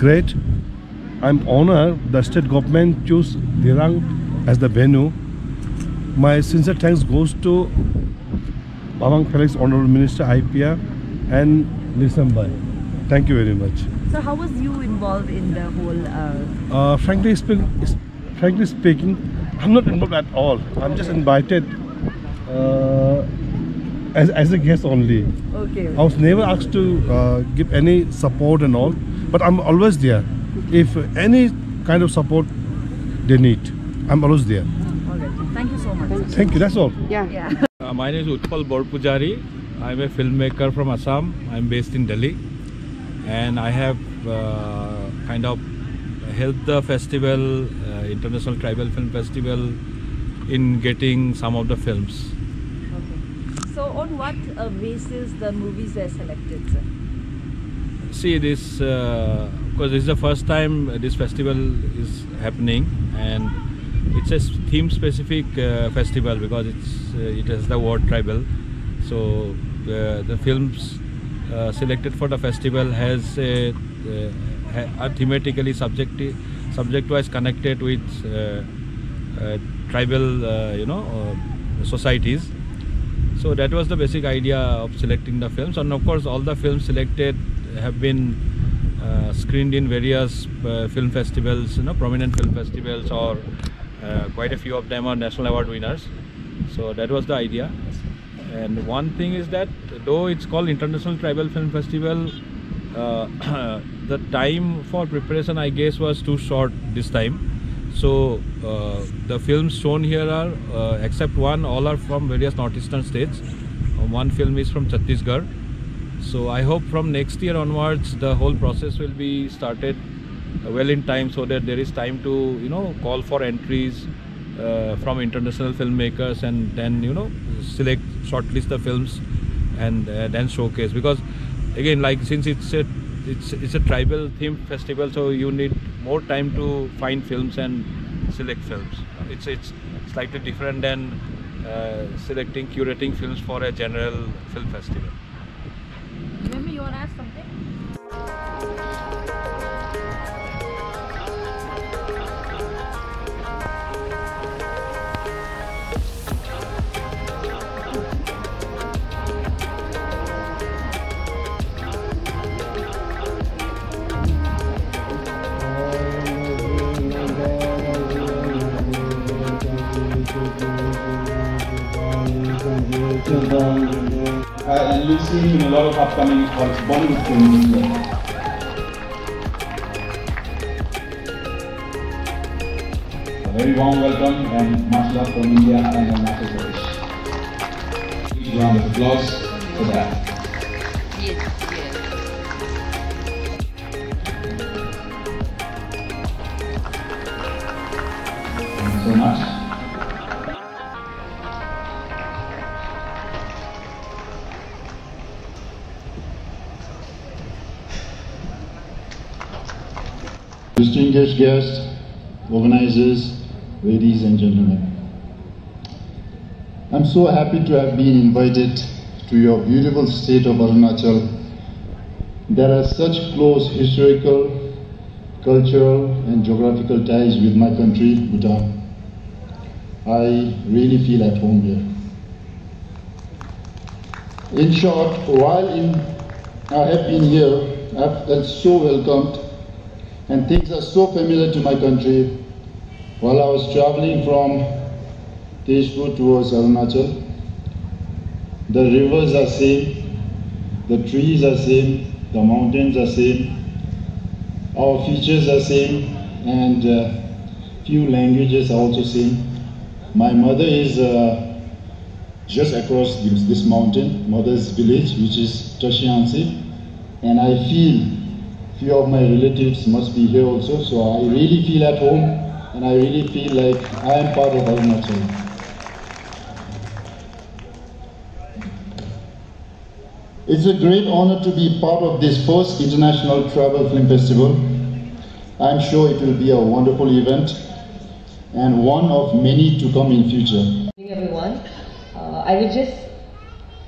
great. I'm honored the state government chose Dirang as the venue. My sincere thanks goes to Bamang Felix, Honorable Minister IPR and Lisambai. Thank you very much. So how was you involved in the whole? Uh, Uh, frankly, speaking, frankly speaking, I'm not involved at all. I'm just invited uh, as, as a guest only. okay. I was never asked to uh, give any support and all, but I'm always there. If any kind of support they need, I'm always there. All right. Thank you so much. Thank you. That's all. Yeah. Yeah. Uh, my name is Utpal Borpujari. I'm a filmmaker from Assam. I'm based in Delhi. And I have uh, kind of helped the festival, uh, International Tribal Film Festival, in getting some of the films. Okay. So on what uh, basis the movies were selected, sir? See, this, because this is the first time this festival is happening and it's a theme specific uh, festival because it's uh, it has the word tribal. So the, the films uh, selected for the festival has a, uh, are thematically subject subject wise connected with uh, uh, tribal uh, you know uh, societies. So that was the basic idea of selecting the films. And of course all the films selected have been uh, screened in various uh, film festivals you know prominent film festivals or uh, quite a few of them are national award winners. So that was the idea. And one thing is that though it's called international tribal film festival uh, the time for preparation i guess was too short this time. So uh, the films shown here are uh, except one all are from various northeastern states. One film is from chhattisgarh so i hope from next year onwards the whole process will be started uh, well in time so that there is time to you know call for entries uh, from international filmmakers and then you know select shortlist the films and uh, then showcase. Because again like since it's a it's it's a tribal themed festival so you need more time to find films and select films. It's it's slightly different than uh, selecting curating films for a general film festival and you'll see him in a lot of upcoming Bollywood films as well. A very warm welcome and much love from India and Arunachal Pradesh. Huge round of applause for that. Thank you so much. Distinguished guests, organizers, ladies and gentlemen. I'm so happy to have been invited to your beautiful state of Arunachal. There are such close historical, cultural, and geographical ties with my country, Bhutan. I really feel at home here. In short, while in, I have been here, I have felt so welcomed and things are so familiar to my country. While I was traveling from Tezpur towards Arunachal, the rivers are same, the trees are same, the mountains are same, our features are same, and uh, few languages are also same. My mother is uh, just across this, this mountain, mother's village, which is Trashiyangtse, and I feel few of my relatives must be here also, so I really feel at home and I really feel like I am part of Arunachal. It's a great honor to be part of this first International Tribal Film Festival. I'm sure it will be a wonderful event and one of many to come in future. Good evening, everyone. Uh, I would just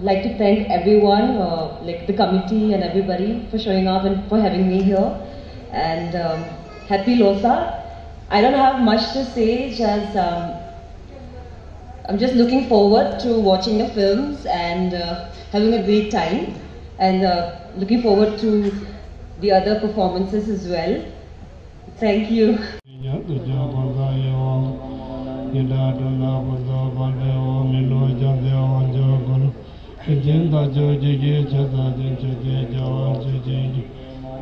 like to thank everyone, uh, like the committee and everybody, for showing up and for having me here. and um, happy Losar. I don't have much to say, just um, I'm just looking forward to watching the films and uh, having a great time, and uh, looking forward to the other performances as well. Thank you. Chujin da jo jigi chata jin chuki jawa chujin ji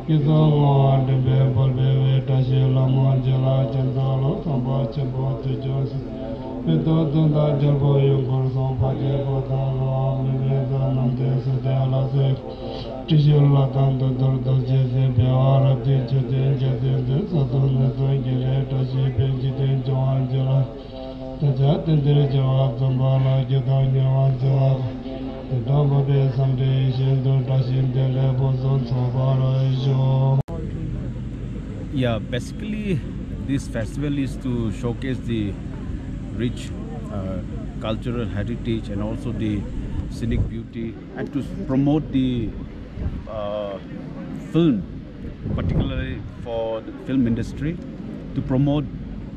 Kiso wawa dhibbe polbe we tashi lamo jila chinta lo thamba chimbo chujo si Pito tunda jirbo yungur son pache kota lo amribe za namde sute ala se Tishir la tanda durdo je se bewa rabdi chujin je se de satun ne soy gire tashi benji ten jawa jila Taja tindiri jawa thamba la kita nyawa jawa Yeah, basically this festival is to showcase the rich uh, cultural heritage and also the scenic beauty and to promote the uh, film particularly for the film industry to promote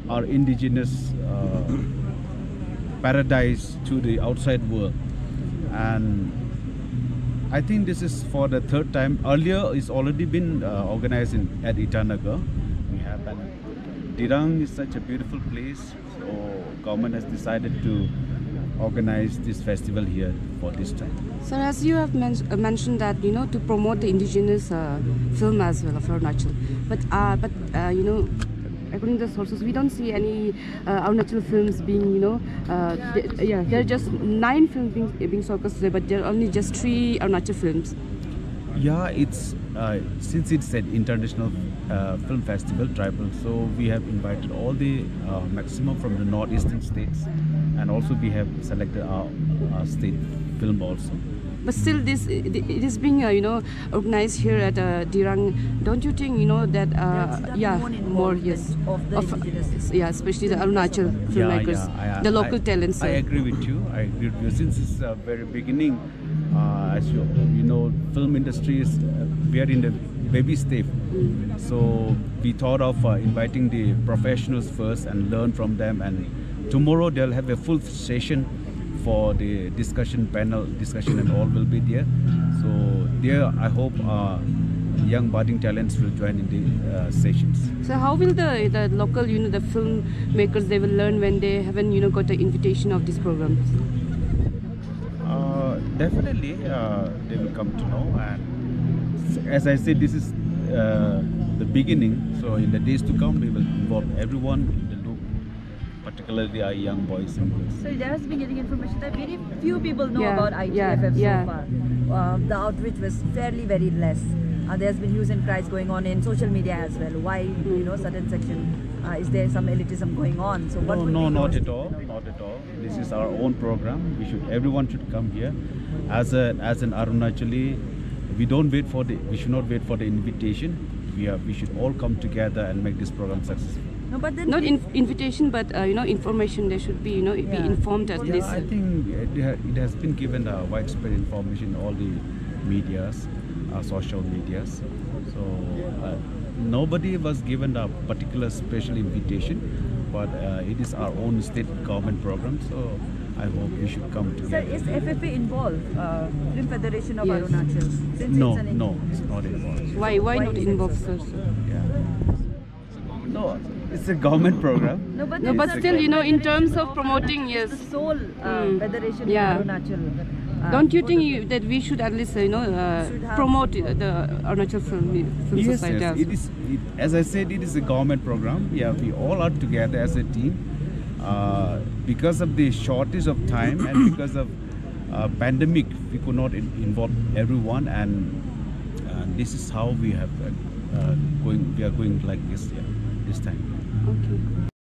our indigenous uh, paradise to the outside world. And I think this is for the third time. Earlier, it's already been uh, organized in, at Itanagar. We have an Dirang is such a beautiful place, so government has decided to organize this festival here for this time. So as you have men- uh, mentioned that you know to promote the indigenous uh, film as well of Arunachal, but uh, but uh, you know. According to the sources, we don't see any uh, Arunachal films being, you know, uh, th- yeah, there are just nine films being, being showcased today, but there are only just three Arunachal films. Yeah, it's uh, since it's an international uh, film festival, tribal. So we have invited all the uh, maximum from the northeastern states, and also we have selected our, our state film also. But still, this it it is being, uh, you know, organized here at uh, Dirang. Don't you think, you know, that uh, That's yeah, more more yes, involvement of the indigenous yeah, especially the Arunachal filmmakers, I- the I- local talents. I agree with you. I agree with you. Since it's uh, very beginning, uh, as you you know, film industry is uh, we are in the baby stage. So we thought of uh, inviting the professionals first and learn from them. And tomorrow they'll have a full session for the discussion panel discussion and all will be there. So there, I hope uh, young budding talents will join in the uh, sessions. So how will the the local you know the filmmakers they will learn when they haven't you know got the invitation of this program? Uh, definitely, uh, they will come to know. And as I said, this is uh, the beginning. So in the days to come, we will involve everyone in the loop, particularly our young boys and girls. So there has been getting information that very few people know Yeah, about yeah, ITFF yeah. so far. Uh, the outreach was fairly very less. Uh, there's been hues and cries going on in social media as well. Why, you know, certain section uh, is there some elitism going on? So what No, no, not at all. Not at all. This is our own program. We should, everyone should come here. As a, as an Arunachali, we don't wait for the, we should not wait for the invitation. We are, we should all come together and make this program successful. No, but then Not in, invitation, but uh, you know information. They should be you know be informed at Yeah, least. I think it, has been given uh, widespread information in all the medias, uh, social medias. So uh, nobody was given a particular special invitation, but uh, it is our own state government program. So I hope we should come to. Sir, together. is FFA involved? Uh, Film Federation of Yes. Arunachal? Since no, it's an no, it's not involved. Why why Why not involved, it so? sir? Yeah. No, it's a government program. No, but, No, but still, you know, in terms of promoting, It's yes. the sole uh, Mm. federation Yeah. in Arunachal. Uh, Don't you think you, that we should at least uh, you know uh, promote uh, the Arunachal Film, film Yes, Society? yes. as It well? is. It, as I said, it is a government program. Yeah, we all are together as a team. Uh, because of the shortage of time and because of uh, pandemic, we could not in- involve everyone, and uh, this is how we have uh, uh, going. We are going like this. Yeah, this time. Okay.